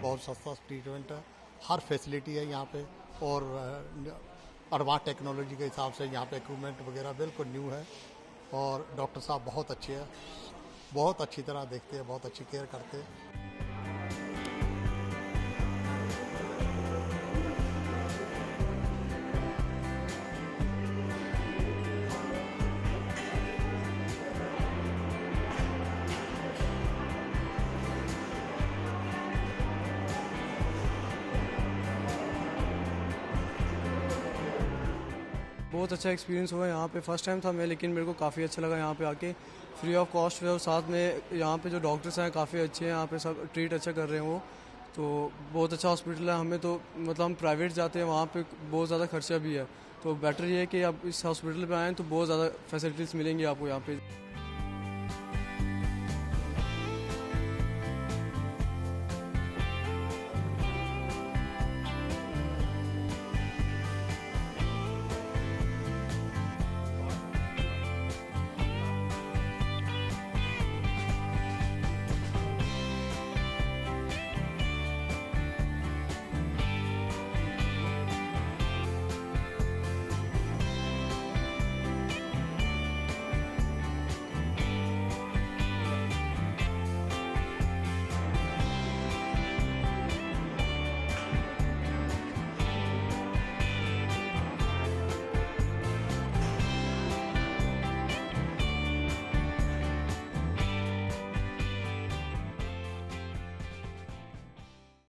बहुत सस्ता ट्रीटमेंट है। हर फैसिलिटी है यहाँ पे और एडवांस टेक्नोलॉजी के हिसाब से यहाँ पे इक्विपमेंट वगैरह बिल्कुल न्यू है और डॉक्टर साहब बहुत अच्छे हैं। बहुत अच्छी तरह देखते हैं, बहुत अच्छी केयर करते हैं। बहुत अच्छा एक्सपीरियंस हुआ यहाँ पे। फ़र्स्ट टाइम था मैं, लेकिन मेरे को काफ़ी अच्छा लगा यहाँ पे आके। फ्री ऑफ़ कॉस्ट और साथ में यहाँ पे जो डॉक्टर्स हैं, काफ़ी अच्छे हैं। यहाँ पे सब ट्रीट अच्छा कर रहे हैं वो। तो बहुत अच्छा हॉस्पिटल है। हमें तो मतलब हम प्राइवेट जाते हैं, वहाँ पे बहुत ज़्यादा खर्चा भी है। तो बेटर ये है कि आप इस हॉस्पिटल पे आएँ तो बहुत ज़्यादा फैसिलिटीज़ मिलेंगी आपको यहाँ पे।